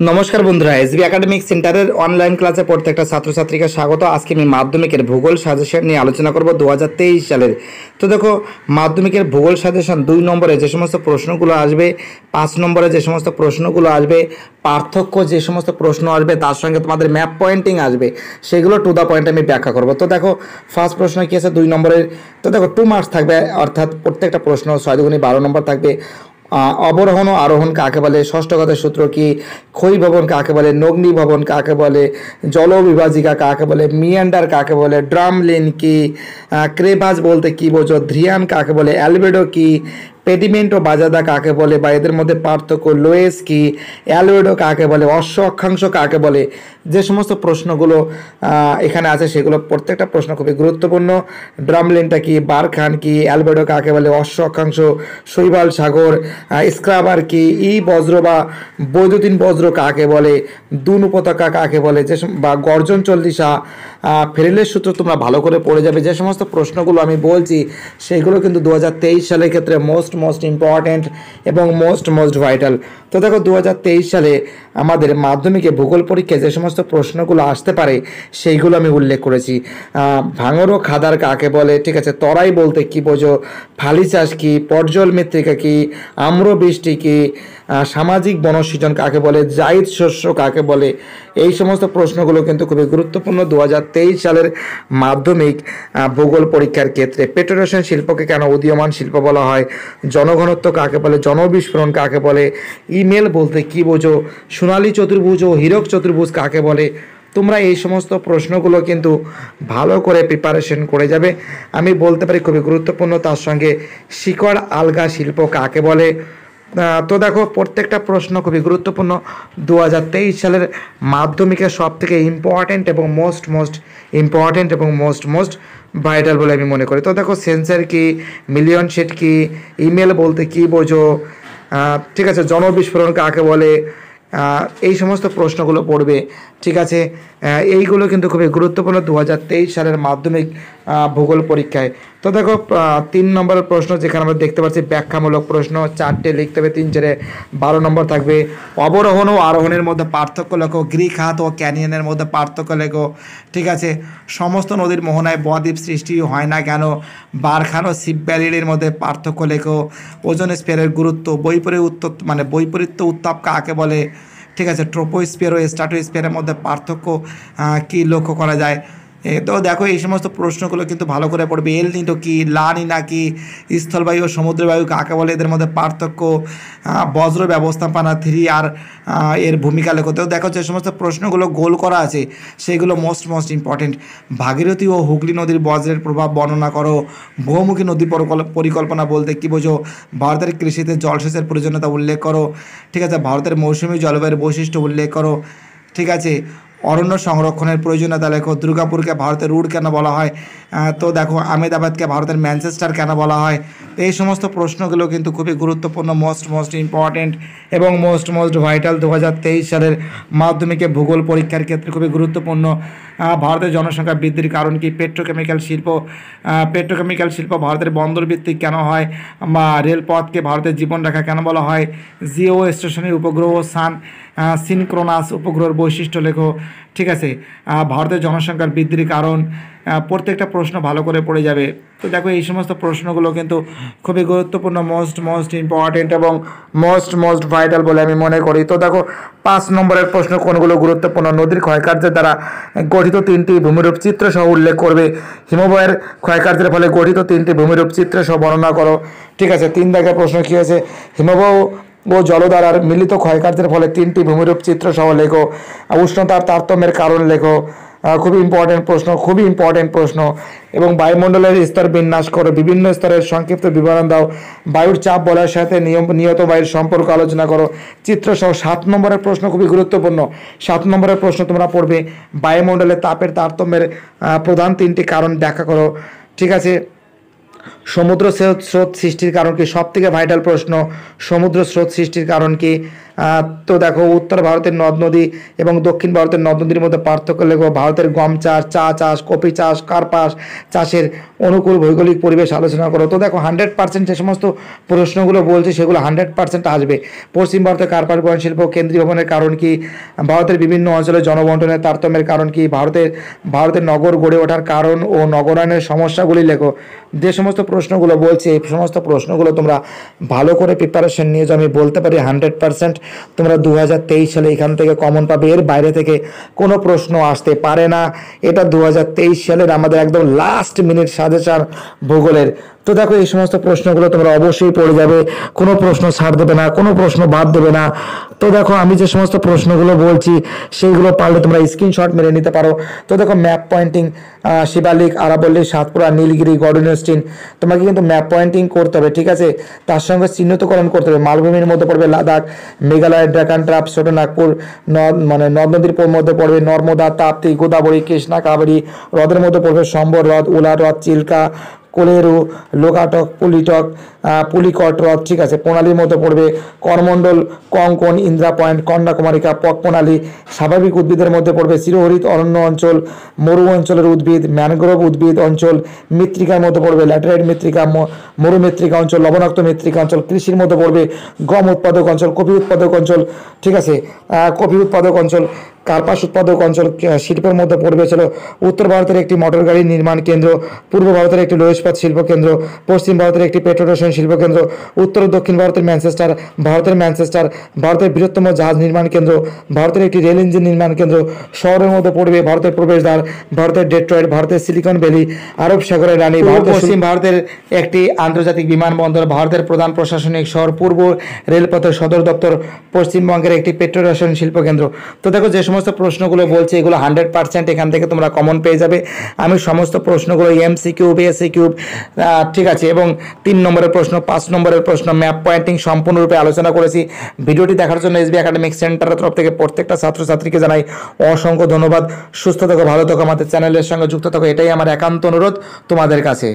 নমস্কার বন্ধুরা SB academic সেন্টারের অনলাইন ক্লাসে প্রত্যেকটা ছাত্রছাত্রীকে স্বাগত। আজকে আমি মাধ্যমিকের ভূগোল সাজেশন নিয়ে আলোচনা করব দু হাজার তেইশ সালের। তো দেখো, মাধ্যমিকের ভূগোল সাজেশন দুই নম্বরে যে সমস্ত প্রশ্নগুলো আসবে, পাঁচ নম্বরে যে সমস্ত প্রশ্নগুলো আসবে, পার্থক্য যে সমস্ত প্রশ্ন আসবে, তার সঙ্গে তোমাদের ম্যাপ পয়েন্টিং আসবে, সেগুলো টু দ্য পয়েন্ট আমি ব্যাখ্যা করব। তো দেখো ফার্স্ট প্রশ্ন কী আছে? দুই নম্বরের, তো দেখো টু মার্কস থাকবে, অর্থাৎ প্রত্যেকটা প্রশ্ন ছয় দুগুণী বারো নম্বর থাকবে। অবরোহণ আরোহণ কাকে বলে? ষষ্ঠ কথার সূত্র কি? ক্ষয়ী ভবন কাকে বলে? নগ্নি ভবন কাকে বলে? জলবিভাজিকা কাকে বলে? মিয়ান্ডার কাকে বলে? ড্রামলিন কি? ক্রেভাজ বলতে কি বোঝো? ধ্রিয়ান কাকে বলে? অ্যালবেডো কি? পেডিমেন্ট ও বাজাদা কাকে বলে বা এদের মধ্যে পার্থক্য লোয়েস কি? অ্যালবেডো কাকে বলে? অশ্ব অক্ষাংশ কাকে বলে? যে সমস্ত প্রশ্নগুলো এখানে আছে সেগুলো প্রত্যেকটা প্রশ্ন খুবই গুরুত্বপূর্ণ। ড্রামলিনটা কি? বারখান কি? অ্যালবেডো কাকে বলে? অশ্ব অক্ষাংশ, শৈবাল সাগর স্ক্রাবার কি? ই বজ্র বা বৈদ্যুতিন বজ্র কাকে বলে? দুন উপত্যকা কাকে বলে? যে বা গর্জন চল্লিশা ফেরেলের সূত্র তোমরা ভালো করে পড়ে যাবে। যে সমস্ত প্রশ্নগুলো আমি বলছি, সেগুলো কিন্তু দু হাজার তেইশ সালের ক্ষেত্রে মোস্ট মোস্ট ইম্পর্ট্যান্ট এবং মোস্ট মোস্ট ভাইটাল তো দেখো দু হাজার তেইশ সালে আমাদের মাধ্যমিকে ভূগোল পরীক্ষায় যে সমস্ত প্রশ্নগুলো আসতে পারে, সেইগুলো আমি উল্লেখ করেছি। ভাঙর ও খাদার কাকে বলে, ঠিক আছে, তরাই বলতে কি বোঝো, ফালি চাষ কি পর্জল মৃত্তিকা কি, আম্র বৃষ্টি কি সামাজিক বনসৃজন কাকে বলে জাইদ শস্য কাকে বলে, এই সমস্ত প্রশ্নগুলো কিন্তু খুবই গুরুত্বপূর্ণ দু হাজার তেইশ সালের মাধ্যমিক ভূগোল পরীক্ষার ক্ষেত্রে। পেট্রোরেশন শিল্পকে কেন উদীয়মান শিল্প বলা হয়? জনঘনত্ব কাকে বলে, জনবিস্ফোরণ কাকে বলে, ইমেল বলতে কি বোঝো, সোনালী চতুর্ভুজ ও হীরক চতুর্ভুজ কাকে বলে, তোমরা এই সমস্ত প্রশ্নগুলো কিন্তু ভালো করে প্রিপারেশন করে যাবে। আমি বলতে পারি খুবই গুরুত্বপূর্ণ, তার সঙ্গে শিকড় আলগা শিল্প কাকে বলে তো দেখো, প্রত্যেকটা প্রশ্ন খুবই গুরুত্বপূর্ণ। দু হাজার তেইশ সালের মাধ্যমিকের সব থেকে ইম্পর্টেন্ট এবং মোস্ট মোস্ট ইম্পর্টেন্ট এবং মোস্ট মোস্ট ভাইটাল বলে আমি মনে করি। তো দেখো সেন্সার কি মিলিয়ন সেট কি ইমেল বলতে কি বোঝো? ঠিক আছে, জনবিস্ফোরণ কাকে বলে? এই সমস্ত প্রশ্নগুলো পড়বে, ঠিক আছে? এইগুলো কিন্তু খুবই গুরুত্বপূর্ণ দু হাজার তেইশ সালের মাধ্যমিক ভূগোল পরীক্ষায়। তো দেখো তিন নম্বরের প্রশ্ন যেখানে আমরা দেখতে পাচ্ছি, ব্যাখ্যামূলক প্রশ্ন, চারটে লিখতে হবে, তিন চারে বারো নম্বর থাকবে। অবরোহণ ও আরোহণের মধ্যে পার্থক্য লেখো, গ্রিক হাত ও ক্যানিয়নের মধ্যে পার্থক্য লেখো, ঠিক আছে? সমস্ত নদীর মোহনায় বদ্বীপ সৃষ্টি হয় না কেন? বারখান ও শিব ব্যালিডের মধ্যে পার্থক্য লেখো। ওজন স্পেয়ারের গুরুত্ব বৈপরীত উত্তপ মানে বৈপরীত্য উত্তাপ কাকে বলে? ঠিক আছে ট্রোপোস্পিয়ার ও স্ট্রাটোস্পিয়ারের মধ্যে পার্থক্য কি লক্ষ্য করা যায়? তো দেখো, এই সমস্ত প্রশ্নগুলো কিন্তু ভালো করে পড়বে। এল নিটো কি, লা নিনা কি, স্থলবায়ু ও সমুদ্রবায়ু কাকে বলে, এদের মধ্যে পার্থক্য বজ্র ব্যবস্থাপনা থ্রি আর এর ভূমিকা লেখো। তো দেখো যে সমস্ত প্রশ্নগুলো গোল করা আছে, সেগুলো মোস্ট মোস্ট ইম্পর্টেন্ট ভাগীরথী ও হুগলি নদীর বজ্রের প্রভাব বর্ণনা করো। বহুমুখী নদী পরিকল্পনা বলতে কী বোঝো? ভারতের কৃষিতে জলসেচের প্রয়োজনীয়তা উল্লেখ করো। ঠিক আছে, ভারতের মৌসুমী জলবায়ুর বৈশিষ্ট্য উল্লেখ করো। ঠিক আছে অরণ্য সংরক্ষণের প্রয়োজনীয়তা লেখো। দুর্গাপুরকে ভারতের রুড কেন বলা হয়? তো দেখো, আহমেদাবাদকে ভারতের ম্যানচেস্টার কেন বলা হয়? তো এই সমস্ত প্রশ্নগুলো কিন্তু খুবই গুরুত্বপূর্ণ মোস্ট মোস্ট ইম্পর্ট্যান্ট এবং মোস্ট মোস্ট ভাইটাল দু হাজার তেইশ সালের মাধ্যমিকে ভূগোল পরীক্ষার ক্ষেত্রে খুবই গুরুত্বপূর্ণ। ভারতের জনসংখ্যা বৃদ্ধির কারণ কি? পেট্রোকেমিক্যাল শিল্প পেট্রোকেমিক্যাল শিল্প ভারতের বন্দর ভিত্তিক কেন হয়? বা রেলপথকে ভারতের জীবনরেখা কেন বলা হয়? জিও স্টেশনের উপগ্রহ সান সিনক্রোনাস উপগ্রহের বৈশিষ্ট্য লেখো। ঠিক আছে? ভারতের জনসংখ্যার বৃদ্ধির কারণ প্রত্যেকটা প্রশ্ন ভালো করে পড়ে যাবে। তো দেখো, এই সমস্ত প্রশ্নগুলো কিন্তু খুবই গুরুত্বপূর্ণ মোস্ট মোস্ট ইম্পর্টেন্ট এবং মোস্ট মোস্ট ভাইটাল বলে আমি মনে করি। তো দেখো, পাঁচ নম্বরের প্রশ্ন, কোনগুলো গুরুত্বপূর্ণ? নদীর ক্ষয়কার্যের দ্বারা গঠিত তিনটি ভূমিরূপ চিত্র সহ উল্লেখ করবে। হিমবাহের ক্ষয়কার্যের ফলে গঠিত তিনটি ভূমিরূপ চিত্র সহ বর্ণনা করো। ঠিক আছে? তিন দাগের প্রশ্ন কী হয়েছে? হিমবাহ ও জলধারার মিলিত ক্ষয়কার্যের ফলে তিনটি ভূমিরূপ চিত্র সহ লেখো। উষ্ণতার তারতম্যের কারণ লেখো। খুবই ইম্পর্টেন্ট প্রশ্ন, খুবই ইম্পর্টেন্ট প্রশ্ন। এবং বায়ুমণ্ডলের স্তর বিন্যাস করো। বিভিন্ন স্তরের সংক্ষিপ্ত বিবরণ দাও। বায়ুর চাপ বলার সাথে নিয়ম নিয়ত বায়ুর সম্পর্ক আলোচনা করো। চিত্র সহ সাত নম্বরের প্রশ্ন খুবই গুরুত্বপূর্ণ। সাত নম্বরের প্রশ্ন তোমরা পড়বে বায়ুমণ্ডলের তাপের তারতম্যের প্রধান তিনটি কারণ ব্যাখ্যা করো। ঠিক আছে? সমুদ্র স্রোত সৃষ্টির কারণ কি? সব থেকে ভাইটাল প্রশ্ন সমুদ্র স্রোত সৃষ্টির কারণ কি? তো দেখো, উত্তর ভারতের নদ নদী এবং দক্ষিণ ভারতের নদ নদীর মধ্যে পার্থক্য লেখো। ভারতের গম চাষ, চা চাষ, কপি চাষ, কার্পাস চাষের অনুকূল ভৌগোলিক পরিবেশ আলোচনা করো। তো দেখো হান্ড্রেড পার্সেন্ট যে সমস্ত প্রশ্নগুলো বলছে, সেগুলো হান্ড্রেড পার্সেন্ট আসবে। পশ্চিম ভারতের কার্পাস বয়ন শিল্প কেন্দ্রীয় ভবনের কারণ কি? ভারতের বিভিন্ন অঞ্চলে জনবন্টনের তারতম্যের কারণ কি? ভারতের ভারতের নগর গড়ে ওঠার কারণ ও নগরায়নের সমস্যাগুলি লেখো। যে সমস্ত প্রশ্নগুলো বলছে, এই সমস্ত প্রশ্নগুলো তোমরা ভালো করে প্রিপারেশন নিয়ে আমি বলতে পারি হান্ড্রেড পার্সেন্ট তোমরা দু হাজার তেইশ সালে এখান থেকে কমন পাবে। এর বাইরে থেকে কোনো প্রশ্ন আসতে পারে না। এটা দু হাজার তেইশ সালের আমাদের একদম লাস্ট মিনিট সাজেশান ভূগোলের। তো দেখো, এই সমস্ত প্রশ্নগুলো তোমরা অবশ্যই পড়ে যাবে। কোনো প্রশ্ন ছাড় দেবে না, কোনো প্রশ্ন বাদ দেবে না। তো দেখো, আমি যে সমস্ত প্রশ্নগুলো বলছি, সেইগুলো পারলে তোমরা স্ক্রিনশট মেরে নিতে পারো। তো দেখো ম্যাপ পয়েন্টিং শিবালিক, আরাবল্লী, সাতপুরা, নীলগিরি গর্ডনেস্টিন তোমাকে কিন্তু ম্যাপ পয়েন্টিং করতে হবে, ঠিক আছে? তার সঙ্গে চিহ্নিতকরণ করতে হবে। মালভূমির মধ্যে পড়বে লাদাখ মেঘালয় ড্রাগন ট্রাপ, ছোট নাগপুর মানে নদ নদীর মধ্যে পড়বে নর্মদা, তাপ্তি, গোদাবরী, কৃষ্ণা, কাবেরী, হ্রদের মধ্যে পড়বে সম্বর হ্রদ উলা হ্রদ, চিল্কা কোলেরু লোকাটক পুলিটক আহ, পুলিকট হ্রদ ঠিক আছে প্রণালীর মধ্যে পড়বে করমণ্ডল কঙ্কন ইন্দ্রা পয়েন্ট কন্যাকুমারিকা পক প্রণালী স্বাভাবিক উদ্ভিদের মধ্যে পড়বে চিরহরিত অরণ্য অঞ্চল মরু অঞ্চলের উদ্ভিদ ম্যানগ্রোভ উদ্ভিদ অঞ্চল মৃত্তিকার মধ্যে পড়বে ল্যাটেরাইট মৃত্তিকা মরু মৃত্তিকা অঞ্চল লবণাক্ত মৃত্তিকা অঞ্চল কৃষির মধ্যে পড়বে গম উৎপাদক অঞ্চল কফি উৎপাদক অঞ্চল ঠিক আছে কফি উৎপাদক অঞ্চল কার্পাস উৎপাদক অঞ্চল শিল্পের মধ্যে পড়বে ছিল উত্তর ভারতের একটি মোটর গাড়ি নির্মাণ কেন্দ্র পূর্ব ভারতের একটি লোহ শিল্প কেন্দ্র পশ্চিম ভারতের একটি পেট্রোটেশন শিল্প কেন্দ্র উত্তর ও দক্ষিণ ভারতের ম্যানচেস্টার ভারতের ম্যানচেস্টার ভারতের বৃহত্তম জাহাজ নির্মাণ কেন্দ্র ভারতের একটি রেল ইঞ্জিন নির্মাণ কেন্দ্র শহরের মধ্যে পড়বে ভারতের প্রবেশদ্বার ভারতের ডেট্রয়েড ভারতের সিলিকন ভ্যালি আরব সাগরের রানী ভারত পশ্চিম ভারতের একটি আন্তর্জাতিক বিমানবন্দর ভারতের প্রধান প্রশাসনিক শহর পূর্ব রেলপথের সদর দপ্তর পশ্চিমবঙ্গের একটি পেট্রোরেশন শিল্প কেন্দ্র তো দেখো যে সমস্ত প্রশ্নগুলো বলছে, এগুলো হান্ড্রেড পার্সেন্ট এখান থেকে তোমরা কমন পেয়ে যাবে। আমি সমস্ত প্রশ্নগুলো এমসি কিউব এসি কিউব ঠিক আছে, এবং তিন নম্বরের প্রশ্ন, পাঁচ নম্বরের প্রশ্ন ম্যাপ পয়েন্টিং সম্পূর্ণরূপে আলোচনা করেছি। ভিডিওটি দেখার জন্য এসবি একাডেমিক সেন্টারের তরফ থেকে প্রত্যেকটা ছাত্রছাত্রীকে জানাই অসংখ্য ধন্যবাদ। সুস্থ থাকো, ভালো থাকো, আমাদের চ্যানেলের সঙ্গে যুক্ত থাকো, এটাই আমার একান্ত অনুরোধ তোমাদের কাছে।